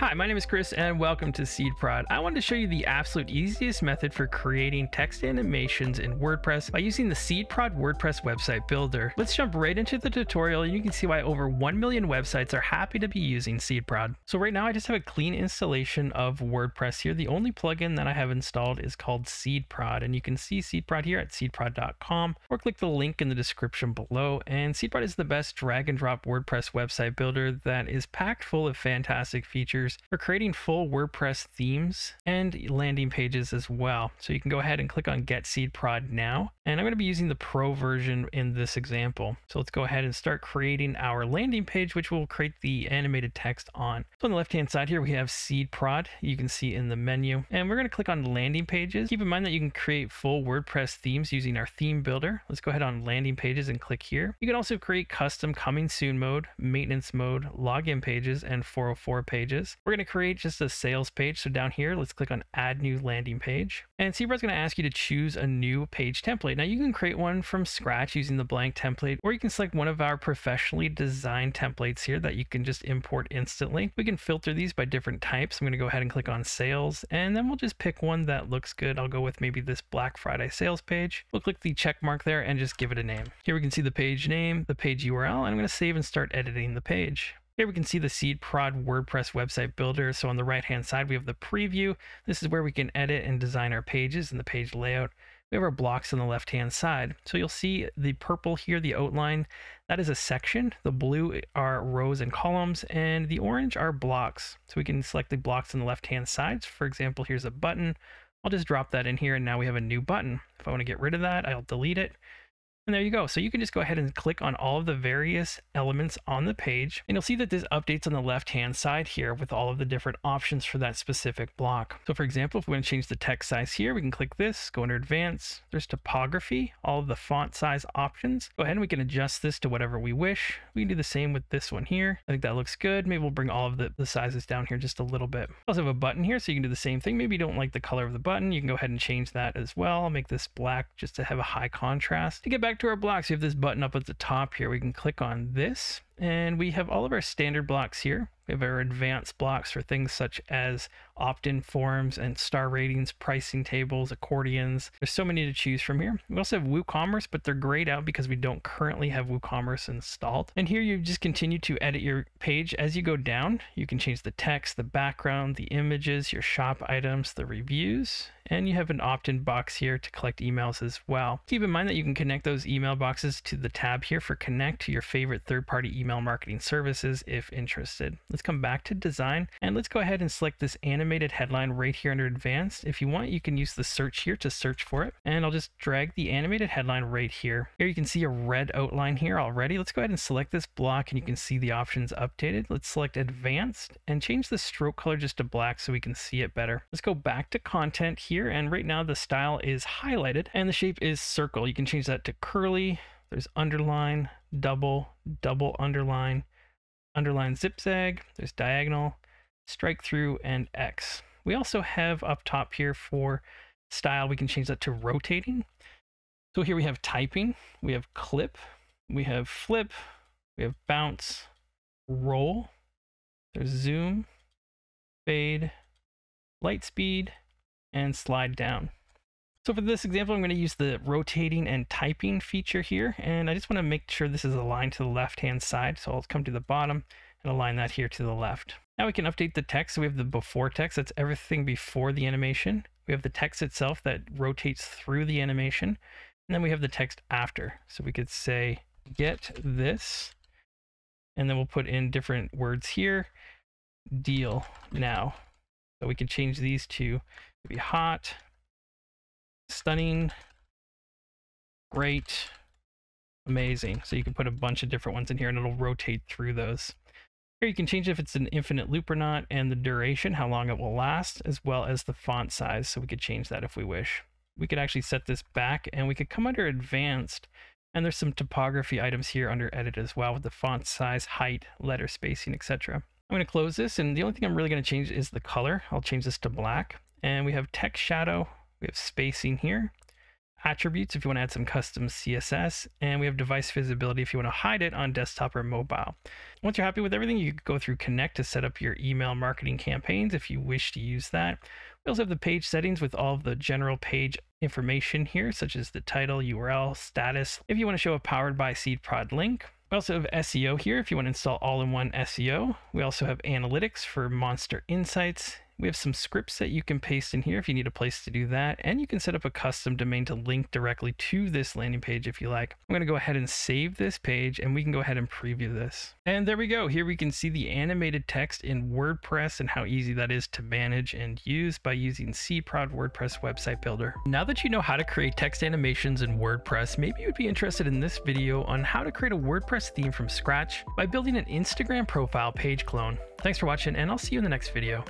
Hi, my name is Chris and welcome to SeedProd. I wanted to show you the absolute easiest method for creating text animations in WordPress by using the SeedProd WordPress website builder. Let's jump right into the tutorial and you can see why over 1 million websites are happy to be using SeedProd. So right now I just have a clean installation of WordPress here. The only plugin that I have installed is called SeedProd and you can see SeedProd here at seedprod.com or click the link in the description below. And SeedProd is the best drag and drop WordPress website builder that is packed full of fantastic features for creating full WordPress themes and landing pages as well. So you can go ahead and click on Get SeedProd now. And I'm going to be using the Pro version in this example. So let's go ahead and start creating our landing page, which will create the animated text on. So on the left-hand side here, we have SeedProd. You can see in the menu. And we're going to click on landing pages. Keep in mind that you can create full WordPress themes using our theme builder. Let's go ahead on landing pages and click here. You can also create custom coming soon mode, maintenance mode, login pages, and 404 pages. We're going to create just a sales page. So down here, let's click on add new landing page. And SeedProd's going to ask you to choose a new page template. Now you can create one from scratch using the blank template, or you can select one of our professionally designed templates here that you can just import instantly. We can filter these by different types. I'm going to go ahead and click on sales, and then we'll just pick one that looks good. I'll go with maybe this Black Friday sales page. We'll click the check mark there and just give it a name. Here we can see the page name, the page URL, and I'm going to save and start editing the page. Here we can see the SeedProd WordPress website builder. So on the right hand side, we have the preview. This is where we can edit and design our pages and the page layout. We have our blocks on the left hand side. So you'll see the purple here, the outline, that is a section. The blue are rows and columns, and the orange are blocks. So we can select the blocks on the left hand sides. For example, here's a button. I'll just drop that in here, and now we have a new button. If I want to get rid of that, I'll delete it. And there you go. So you can just go ahead and click on all of the various elements on the page. And you'll see that this updates on the left-hand side here with all of the different options for that specific block. So for example, if we want to change the text size here, we can click this, go under advanced. There's typography, all of the font size options. Go ahead and we can adjust this to whatever we wish. We can do the same with this one here. I think that looks good. Maybe we'll bring all of the, the sizes down here just a little bit. Also have a button here, so you can do the same thing. Maybe you don't like the color of the button. You can go ahead and change that as well. I'll make this black just to have a high contrast. To get back to our blocks, we have this button up at the top here. We can click on this and we have all of our standard blocks here. We have our advanced blocks for things such as opt-in forms and star ratings, pricing tables, accordions. There's so many to choose from here. We also have WooCommerce, but they're grayed out because we don't currently have WooCommerce installed. And here you just continue to edit your page as you go down. You can change the text, the background, the images, your shop items, the reviews, and you have an opt-in box here to collect emails as well. Keep in mind that you can connect those email boxes to the tab here for connect to your favorite third-party email marketing services if interested. Let's come back to design and let's go ahead and select this animated headline right here under advanced. If you want, you can use the search here to search for it. And I'll just drag the animated headline right here. Here you can see a red outline here already. Let's go ahead and select this block and you can see the options updated. Let's select advanced and change the stroke color just to black so we can see it better. Let's go back to content here here and right now the style is highlighted and the shape is circle. You can change that to curly. There's underline, double, double underline, underline zigzag. There's diagonal, strike through, and X. We also have up top here for style, we can change that to rotating. So here we have typing, we have clip, we have flip, we have bounce, roll, there's zoom, fade, light speed, and slide down. So for this example, I'm going to use the rotating and typing feature here, and I just want to make sure this is aligned to the left-hand side. So I'll come to the bottom and align that here to the left. Now we can update the text. So we have the before text, that's everything before the animation. We have the text itself that rotates through the animation, and then we have the text after. So we could say, get this, and then we'll put in different words here, deal now. So we can change these to be hot, stunning, great, amazing. So you can put a bunch of different ones in here and it'll rotate through those. Here you can change if it's an infinite loop or not and the duration, how long it will last, as well as the font size. So we could change that if we wish. We could actually set this back and we could come under advanced and there's some typography items here under edit as well with the font size, height, letter spacing, etc. I'm going to close this and the only thing I'm really going to change is the color. I'll change this to black. And we have text shadow, we have spacing here, attributes if you want to add some custom CSS, and we have device visibility if you want to hide it on desktop or mobile. Once you're happy with everything, you can go through Connect to set up your email marketing campaigns if you wish to use that. We also have the page settings with all of the general page information here, such as the title, URL, status. If you want to show a powered by SeedProd link, we also have SEO here if you want to install all-in-one SEO. We also have analytics for MonsterInsights. We have some scripts that you can paste in here if you need a place to do that. And you can set up a custom domain to link directly to this landing page if you like. I'm going to go ahead and save this page and we can go ahead and preview this. And there we go. Here we can see the animated text in WordPress and how easy that is to manage and use by using SeedProd WordPress website builder. Now that you know how to create text animations in WordPress, maybe you'd be interested in this video on how to create a WordPress theme from scratch by building an Instagram profile page clone. Thanks for watching and I'll see you in the next video.